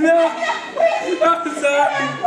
No! I'm sorry!